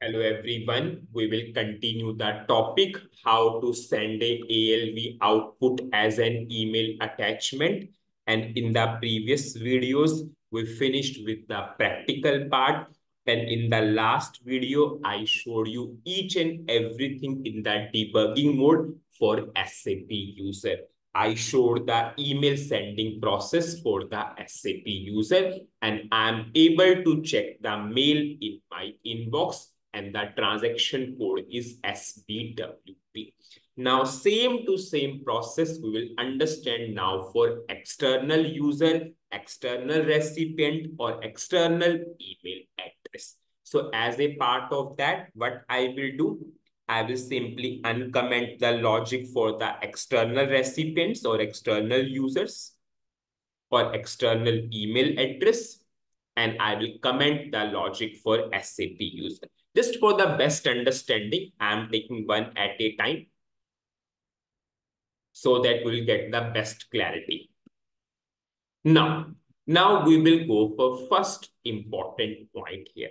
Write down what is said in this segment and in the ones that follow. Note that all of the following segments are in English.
Hello everyone, we will continue the topic how to send a ALV output as an email attachment. And in the previous videos, we finished with the practical part. And in the last video, I showed you each and everything in the debugging mode for SAP user. I showed the email sending process for the SAP user and I'm able to check the mail in my inbox and the transaction code is SBWP. Now, same to same process we will understand now for external user, external recipient or external email address. So as a part of that, what I will do, I will simply uncomment the logic for the external recipients or external users or external email address and I will comment the logic for SAP user. Just for the best understanding, I am taking one at a time so that we'll get the best clarity. Now, now we will go for first important point here.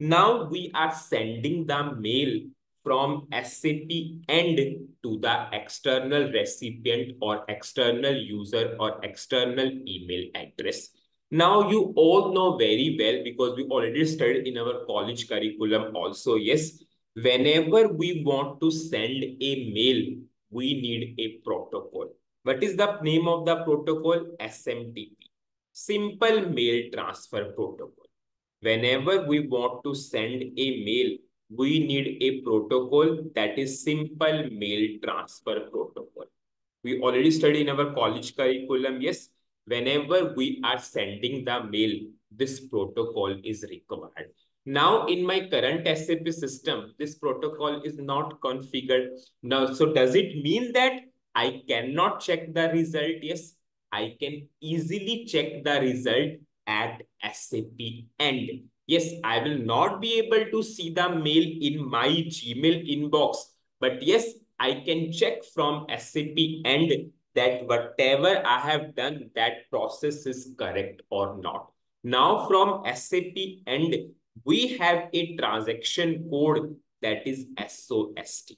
Now we are sending the mail from SAP end to the external recipient or external user or external email address. Now you all know very well because we already studied in our college curriculum also. Yes, whenever we want to send a mail, we need a protocol. What is the name of the protocol? SMTP. Simple Mail Transfer Protocol. Whenever we want to send a mail, we need a protocol that is Simple Mail Transfer Protocol. We already studied in our college curriculum. Yes, whenever we are sending the mail, this protocol is required. Now, in my current SAP system, this protocol is not configured. Now, so does it mean that I cannot check the result? Yes, I can easily check the result at SAP end. Yes, I will not be able to see the mail in my Gmail inbox, but yes, I can check from SAP end that whatever I have done, that process is correct or not. Now from SAP end, we have a transaction code that is SOST.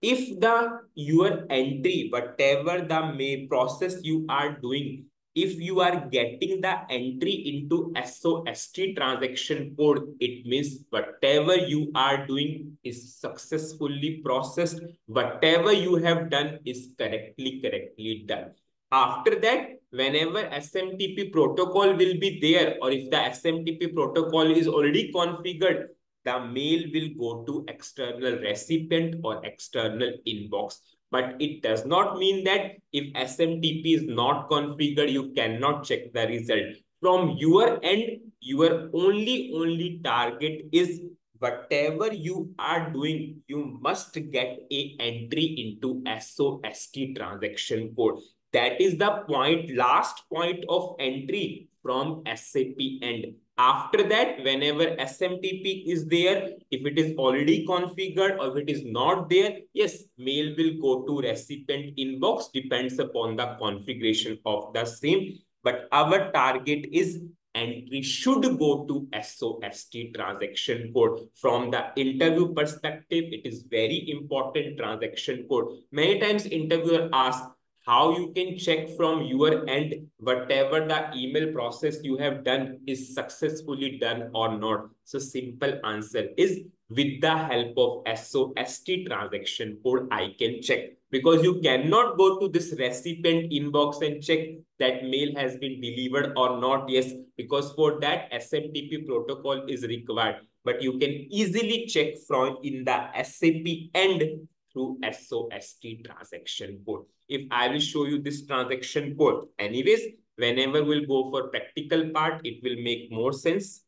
If the your entry, whatever the may process you are doing, if you are getting the entry into SOST transaction code, it means whatever you are doing is successfully processed. Whatever you have done is correctly, correctly done. After that, whenever SMTP protocol will be there, or if the SMTP protocol is already configured, the mail will go to external recipient or external inbox. But it does not mean that if SMTP is not configured, you cannot check the result. From your end, your only, only target is whatever you are doing, you must get a entry into SOST transaction code. That is the point, last point of entry from SAP end. After that, whenever SMTP is there, if it is already configured or if it is not there, yes, mail will go to recipient inbox, depends upon the configuration of the same. But our target is entry should go to SOST transaction code. From the interview perspective, it is very important transaction code. Many times interviewer asks, how you can check from your end whatever the email process you have done is successfully done or not. So simple answer is with the help of SOST transaction code, I can check because you cannot go to this recipient inbox and check that mail has been delivered or not. Yes, because for that SMTP protocol is required, but you can easily check from in the SAP end through SOST transaction code. If I will show you this transaction code, anyways, whenever we'll go for practical part, it will make more sense.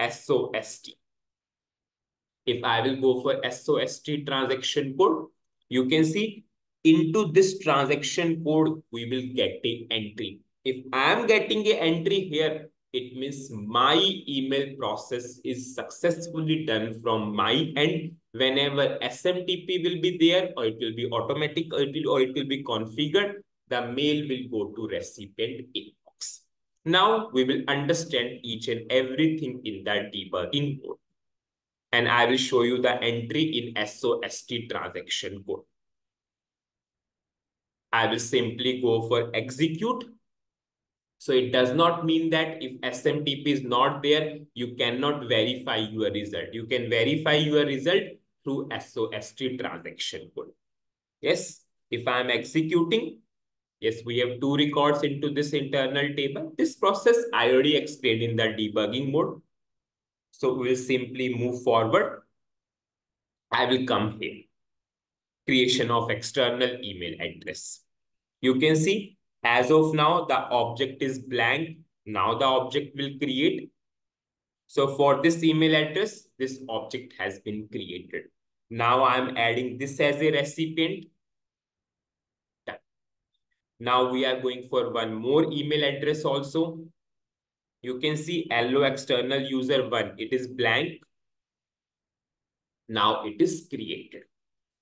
SOST. If I will go for SOST transaction code, you can see into this transaction code, we will get a entry. If I am getting a entry here, it means my email process is successfully done from my end whenever SMTP will be there or it will be automatic or it will, or it will be configured, the mail will go to recipient inbox. Now we will understand each and everything in that debugging code. And I will show you the entry in SOST transaction code. I will simply go for execute. So it does not mean that if SMTP is not there, you cannot verify your result. You can verify your result through SOST transaction code. Yes, if I'm executing, yes, we have two records into this internal table. This process I already explained in the debugging mode. So we'll simply move forward. I will come here. Creation of external email address. You can see as of now, the object is blank. Now the object will create. So for this email address, this object has been created. Now I'm adding this as a recipient. Now we are going for one more email address also. You can see LO external user one. It is blank. Now it is created.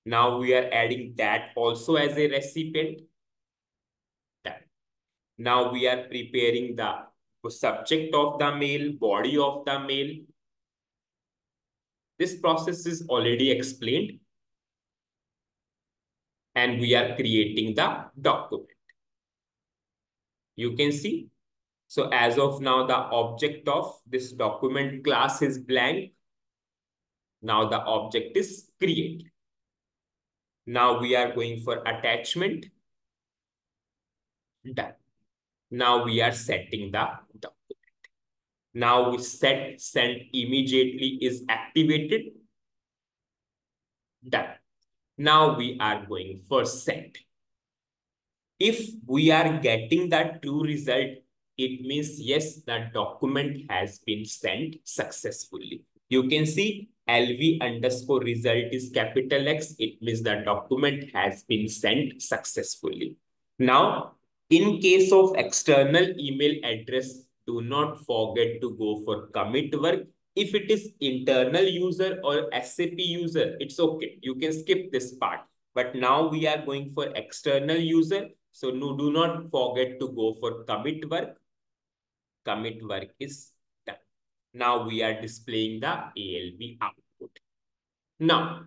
Now we are adding that also as a recipient. Now we are preparing the subject of the mail, body of the mail. This process is already explained. And we are creating the document. You can see. So as of now, the object of this document class is blank. Now the object is created. Now we are going for attachment. Done. Now we are setting the document. Now we set send immediately is activated. Done. Now we are going for send. If we are getting that true result, it means yes, that document has been sent successfully. You can see LV underscore result is capital X. It means the document has been sent successfully. Now in case of external email address, do not forget to go for commit work. If it is internal user or SAP user, it's okay. You can skip this part. But now we are going for external user. So no, do not forget to go for commit work. Commit work is done. Now we are displaying the ALV output. Now,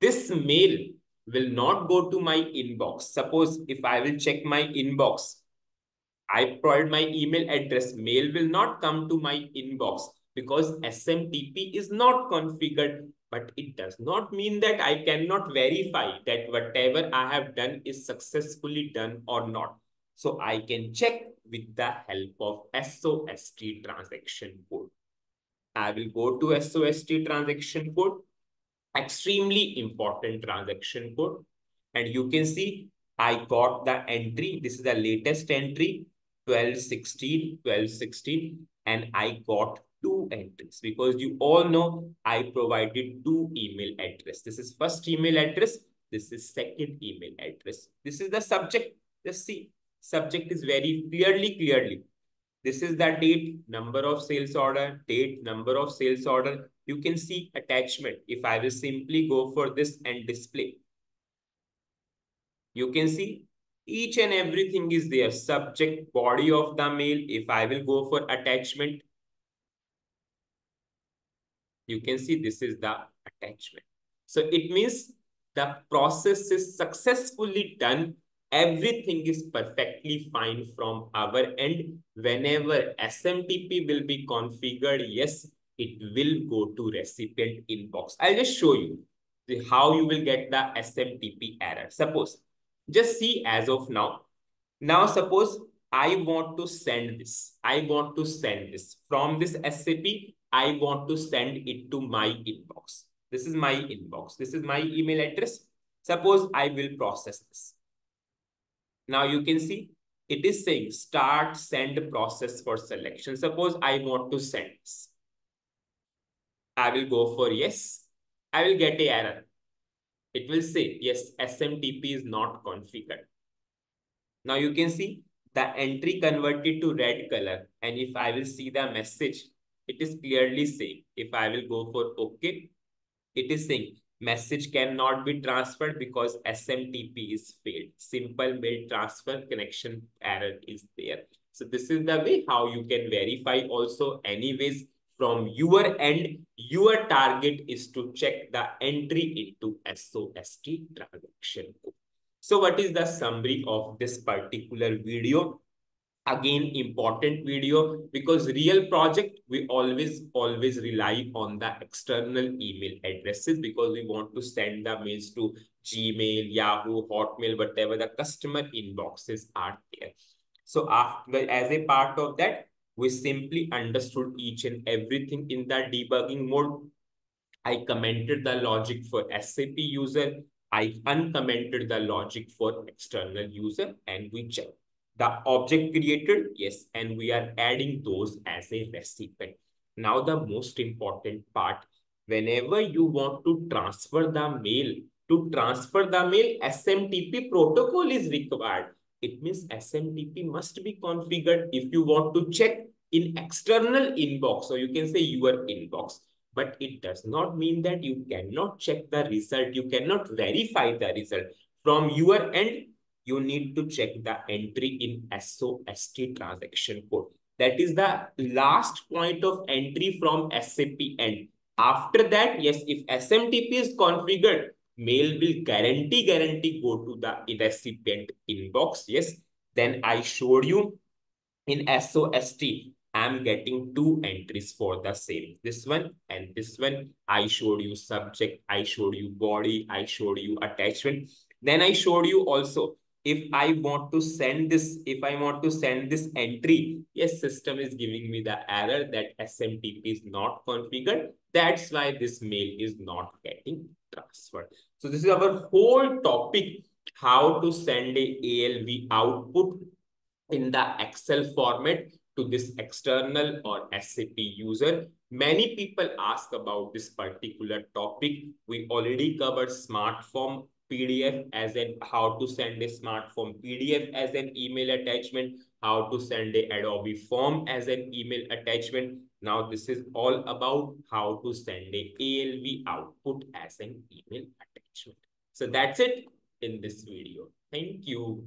this mail will not go to my inbox. Suppose if I will check my inbox, I provide my email address, mail will not come to my inbox because SMTP is not configured. But it does not mean that I cannot verify that whatever I have done is successfully done or not. So I can check with the help of SOST transaction code. I will go to SOST transaction code extremely important transaction code. And you can see I got the entry. This is the latest entry, 1216, 1216. And I got two entries because you all know I provided two email address. This is first email address. This is second email address. This is the subject. Just see, subject is very clearly, clearly. This is the date, number of sales order, date, number of sales order you can see attachment. If I will simply go for this and display, you can see each and everything is there. Subject, body of the mail. If I will go for attachment, you can see this is the attachment. So it means the process is successfully done. Everything is perfectly fine from our end. Whenever SMTP will be configured, yes, it will go to recipient inbox. I'll just show you how you will get the SMTP error. Suppose, just see as of now. Now, suppose I want to send this. I want to send this. From this SAP, I want to send it to my inbox. This is my inbox. This is my email address. Suppose I will process this. Now you can see it is saying start send process for selection. Suppose I want to send this. I will go for yes. I will get a error. It will say, yes, SMTP is not configured. Now you can see the entry converted to red color. And if I will see the message, it is clearly saying, if I will go for OK, it is saying message cannot be transferred because SMTP is failed. Simple mail transfer connection error is there. So this is the way how you can verify also anyways from your end, your target is to check the entry into SOST transaction code. So what is the summary of this particular video? Again, important video because real project, we always, always rely on the external email addresses because we want to send the mails to Gmail, Yahoo, Hotmail, whatever the customer inboxes are there. So after, as a part of that, we simply understood each and everything in that debugging mode. I commented the logic for SAP user. I uncommented the logic for external user and we check. The object created, yes, and we are adding those as a recipient. Now the most important part, whenever you want to transfer the mail, to transfer the mail, SMTP protocol is required it means SMTP must be configured if you want to check in external inbox. So you can say your inbox, but it does not mean that you cannot check the result. You cannot verify the result. From your end, you need to check the entry in SOST transaction code. That is the last point of entry from SAP end. After that, yes, if SMTP is configured, mail will guarantee, guarantee go to the recipient inbox. Yes, then I showed you in SOST, I'm getting two entries for the same. This one and this one. I showed you subject, I showed you body, I showed you attachment. Then I showed you also if I want to send this, if I want to send this entry, yes, system is giving me the error that SMTP is not configured. That's why this mail is not getting So this is our whole topic, how to send a ALV output in the Excel format to this external or SAP user. Many people ask about this particular topic. We already covered smart form PDF as in how to send a smart form PDF as an email attachment, how to send a Adobe form as an email attachment. Now this is all about how to send a ALV output as an email attachment. So that's it in this video. Thank you.